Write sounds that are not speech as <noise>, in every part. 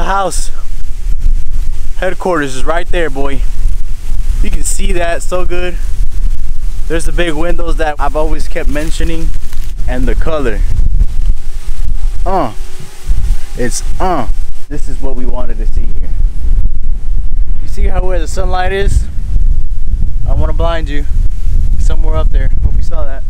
The house headquarters is right there, boy. You can see that so good. There's the big windows that I've always kept mentioning and the color. Uh, it's uh. This is what we wanted to see here. You see how where the sunlight is? I want to blind you. Somewhere up there. Hope you saw that.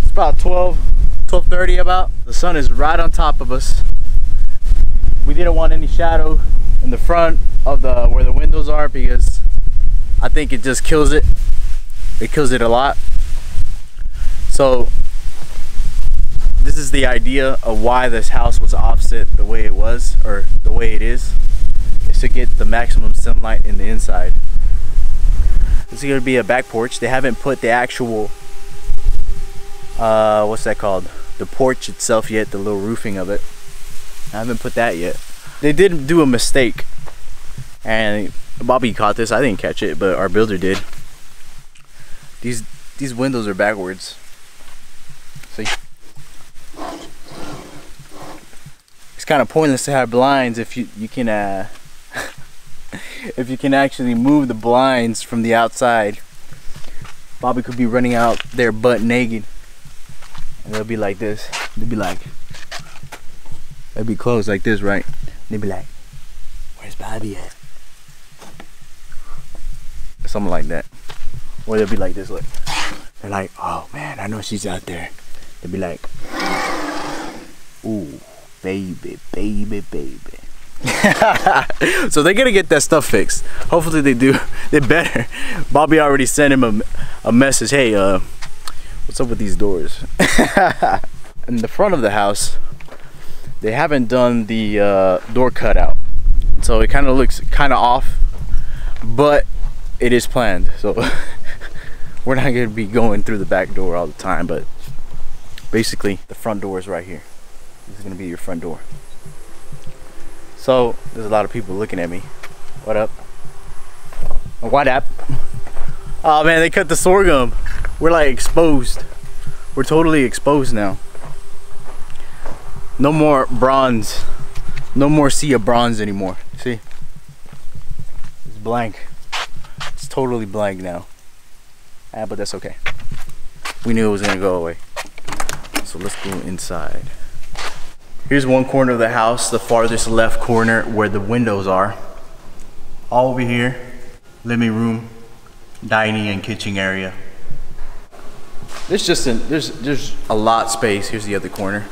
It's about 12, 12:30 about. The sun is right on top of us we didn't want any shadow in the front of the where the windows are because I think it just kills it. It kills it a lot. So this is the idea of why this house was offset the way it was or the way it is is to get the maximum sunlight in the inside. This is going to be a back porch. They haven't put the actual uh what's that called? The porch itself yet the little roofing of it I haven't put that yet. They did do a mistake. And Bobby caught this. I didn't catch it, but our builder did. These these windows are backwards. See? It's kind of pointless to have blinds if you you can uh <laughs> if you can actually move the blinds from the outside. Bobby could be running out there butt naked. And they'll be like this. They'll be like They'd be closed like this, right? They'd be like, where's Bobby at? Something like that. Or they'll be like this, look. They're like, oh man, I know she's out there. They'd be like, ooh, baby, baby, baby. <laughs> so they're gonna get that stuff fixed. Hopefully they do. <laughs> They better. Bobby already sent him a, a message. Hey, uh, what's up with these doors? <laughs> In the front of the house, they haven't done the uh, door cutout. So it kind of looks kind of off but it is planned so <laughs> we're not going to be going through the back door all the time but basically the front door is right here. This is going to be your front door. So there's a lot of people looking at me. What up? What up oh man they cut the sorghum. We're like exposed. We're totally exposed now no more bronze. No more sea of bronze anymore. See? It's blank. It's totally blank now. Ah, but that's okay. We knew it was gonna go away. So let's go inside. Here's one corner of the house the farthest left corner where the windows are. All over here living room dining and kitchen area. There's just a, there's there's a lot space. Here's the other corner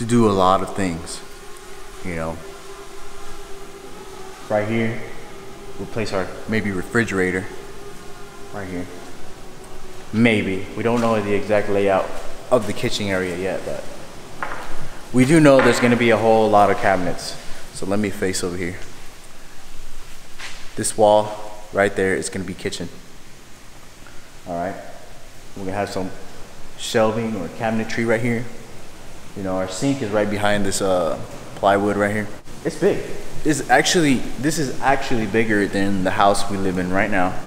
to do a lot of things. You know, right here, we'll place our maybe refrigerator. Right here. Maybe. We don't know the exact layout of the kitchen area yet, but we do know there's gonna be a whole lot of cabinets. So let me face over here. This wall right there is gonna be kitchen. All right. We're gonna have some shelving or cabinetry right here. You know, our sink is right behind this uh, plywood right here. It's big. It's actually, this is actually bigger than the house we live in right now.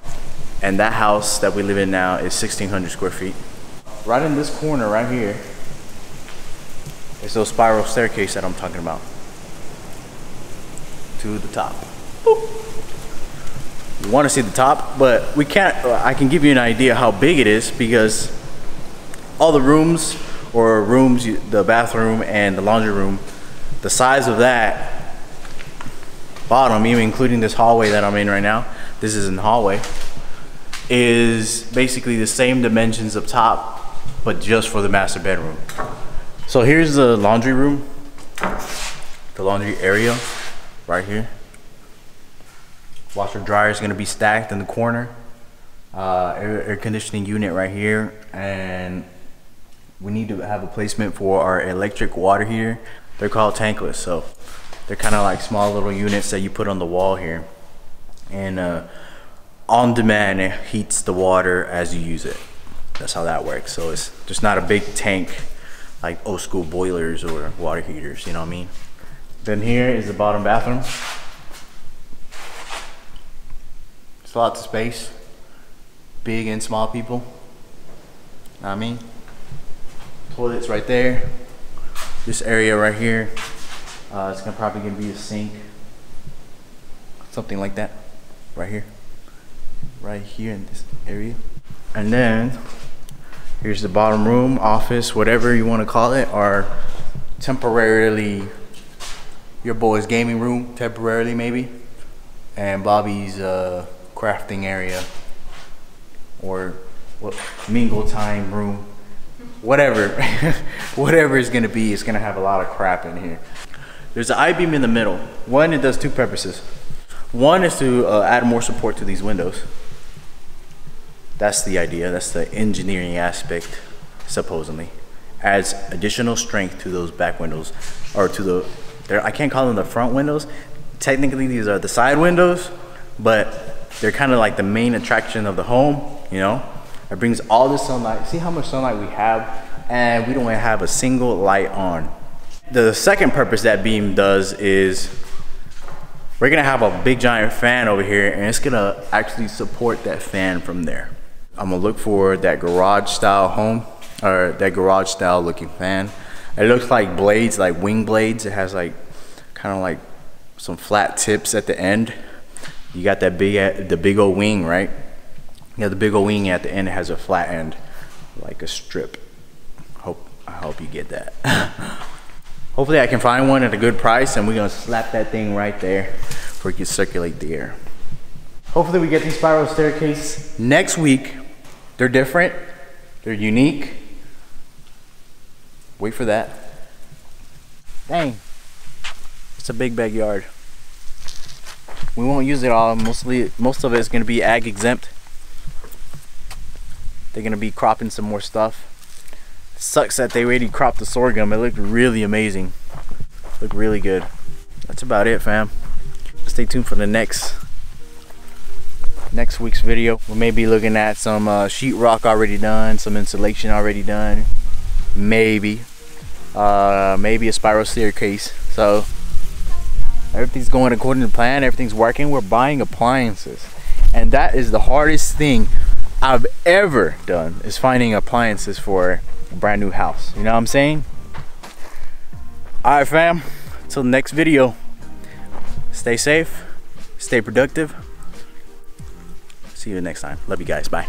And that house that we live in now is 1,600 square feet. Right in this corner right here is those spiral staircase that I'm talking about. To the top. Boop. want to see the top, but we can't, I can give you an idea how big it is because all the rooms or rooms, the bathroom and the laundry room, the size of that bottom, even including this hallway that I'm in right now, this is in the hallway, is basically the same dimensions up top, but just for the master bedroom. So here's the laundry room, the laundry area right here. Washer dryer is gonna be stacked in the corner. Uh, air, air conditioning unit right here. And we need to have a placement for our electric water heater. They're called tankless, so they're kind of like small little units that you put on the wall here. And uh, on demand, it heats the water as you use it. That's how that works. So it's just not a big tank like old school boilers or water heaters, you know what I mean? Then here is the bottom bathroom. It's lots of space. Big and small people. I mean? Toilets right there. This area right here. Uh, it's gonna probably gonna be a sink. Something like that. Right here. Right here in this area. And then here's the bottom room, office, whatever you want to call it, or temporarily your boy's gaming room, temporarily maybe, and Bobby's uh, crafting area or what, mingle time room, whatever, <laughs> whatever it's gonna be, it's gonna have a lot of crap in here. There's an I-beam in the middle. One, it does two purposes. One is to uh, add more support to these windows. That's the idea, that's the engineering aspect, supposedly. Adds additional strength to those back windows, or to the, There, I can't call them the front windows. Technically, these are the side windows, but they're kind of like the main attraction of the home, you know? It brings all the sunlight. See how much sunlight we have? And we don't have a single light on. The second purpose that beam does is we're gonna have a big giant fan over here and it's gonna actually support that fan from there. I'm gonna look for that garage style home or that garage style looking fan. It looks like blades, like wing blades. It has like kind of like some flat tips at the end you got that big, the big old wing, right? Got the big old wing at the end. Has a flat end, like a strip. Hope I hope you get that. <laughs> Hopefully, I can find one at a good price, and we're gonna slap that thing right there, for it can circulate the air. Hopefully, we get these spiral staircase next week. They're different. They're unique. Wait for that. Dang, it's a big backyard. We won't use it all. Mostly, most of it is to be ag exempt. They're to be cropping some more stuff. Sucks that they already cropped the sorghum. It looked really amazing. Looked really good. That's about it, fam. Stay tuned for the next next week's video. We may be looking at some uh, sheetrock already done, some insulation already done, maybe, uh, maybe a spiral staircase. So everything's going according to plan everything's working we're buying appliances and that is the hardest thing I've ever done is finding appliances for a brand new house. You know what I'm saying? All right fam. Till the next video. Stay safe. Stay productive. See you next time. Love you guys. Bye